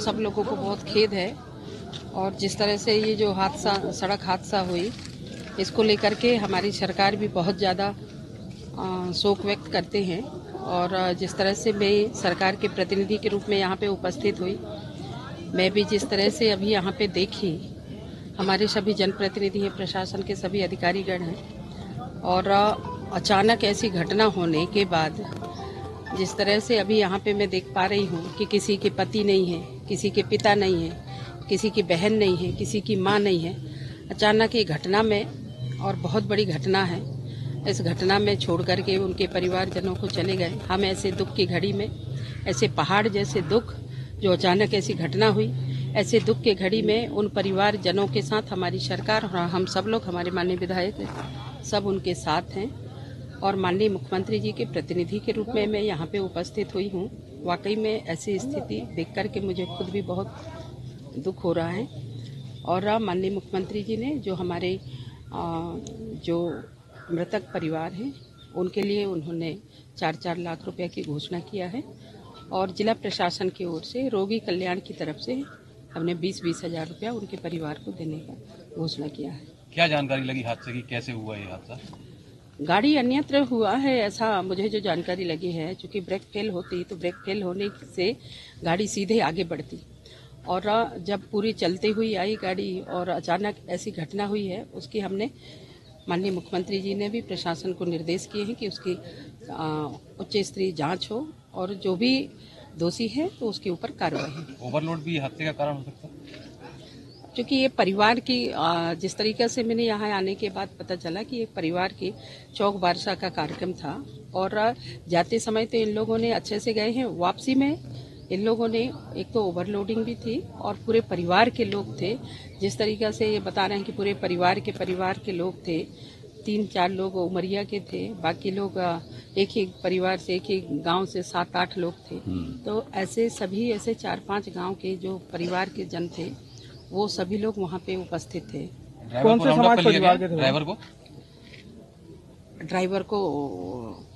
सब लोगों को बहुत खेद है। और जिस तरह से ये जो हादसा, सड़क हादसा हुई, इसको लेकर के हमारी सरकार भी बहुत ज़्यादा शोक व्यक्त करते हैं। और जिस तरह से मैं सरकार के प्रतिनिधि के रूप में यहाँ पे उपस्थित हुई, मैं भी जिस तरह से अभी यहाँ पे देखी, हमारे सभी जनप्रतिनिधि हैं, प्रशासन के सभी अधिकारीगण हैं। और अचानक ऐसी घटना होने के बाद, जिस तरह से अभी यहाँ पे मैं देख पा रही हूँ कि किसी के पति नहीं है किसी के पिता नहीं है, किसी की बहन नहीं है, किसी की माँ नहीं है। अचानक ये घटना में, और बहुत बड़ी घटना है, इस घटना में छोड़ करके उनके परिवारजनों को चले गए। हम ऐसे दुख की घड़ी में, ऐसे पहाड़ जैसे दुख, जो अचानक ऐसी घटना हुई, ऐसे दुख के घड़ी में उन परिवारजनों के साथ हमारी सरकार और हम सब लोग, हमारे माननीय विधायक, सब उनके साथ हैं। और माननीय मुख्यमंत्री जी के प्रतिनिधि के रूप में मैं यहाँ पे उपस्थित हुई हूँ। वाकई में ऐसी स्थिति देख कर के मुझे खुद भी बहुत दुख हो रहा है। और माननीय मुख्यमंत्री जी ने जो हमारे जो मृतक परिवार हैं, उनके लिए उन्होंने चार चार लाख रुपए की घोषणा किया है। और जिला प्रशासन की ओर से रोगी कल्याण की तरफ़ से हमने बीस बीस हज़ार रुपया उनके परिवार को देने का घोषणा किया है। क्या जानकारी लगी हादसे की? कैसे हुआ ये हादसा? गाड़ी अन्यत्र हुआ है, ऐसा मुझे जो जानकारी लगी है क्योंकि ब्रेक फेल होती तो ब्रेक फेल होने से गाड़ी सीधे आगे बढ़ती। और जब पूरी चलती हुई आई गाड़ी और अचानक ऐसी घटना हुई है, उसकी हमने माननीय मुख्यमंत्री जी ने भी प्रशासन को निर्देश किए हैं कि उसकी उच्च स्तरीय जाँच हो और जो भी दोषी है तो उसके ऊपर कार्रवाई ओवरलोड भी हत्या का कारण हो सकता है। क्योंकि ये परिवार की जिस तरीके से मैंने यहाँ आने के बाद पता चला कि एक परिवार की चौक बारसा का कार्यक्रम था और जाते समय तो इन लोगों ने अच्छे से गए हैं वापसी में इन लोगों ने एक तो ओवरलोडिंग भी थी और पूरे परिवार के लोग थे जिस तरीके से ये बता रहे हैं कि पूरे परिवार के परिवार के लोग थे तीन चार लोग उमरिया के थे बाकी लोग एक ही परिवार से एक ही गाँव से सात आठ लोग थे हम्म। तो ऐसे सभी ऐसे चार पाँच गाँव के जो परिवार के जन थे वो सभी लोग वहाँ पे उपस्थित थे। कौन से समाज परिवार के ड्राइवर को? ड्राइवर को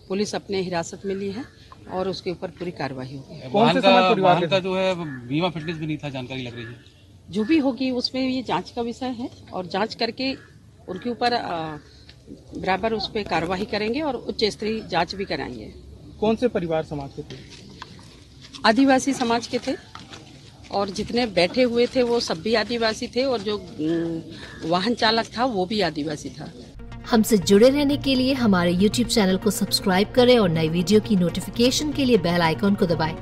पुलिस अपने हिरासत में ली है और उसके ऊपर पूरी कार्रवाई होगी। कौन से समाज परिवार का जो है बीमा फिटनेस भी नहीं था जानकारी लग रही है। जो भी होगी उसमें ये जाँच का विषय है और जाँच करके उनके ऊपर बराबर उस पर कार्रवाई करेंगे और उच्च स्तरीय जाँच भी कराएँगे। कौन से परिवार समाज के थे? आदिवासी समाज के थे। और जितने बैठे हुए थे, वो सब भी आदिवासी थे और जो वाहन चालक था, वो भी आदिवासी था हमसे जुड़े रहने के लिए हमारे YouTube चैनल को सब्सक्राइब करें और नई वीडियो की नोटिफिकेशन के लिए बेल आइकॉन को दबाएँ।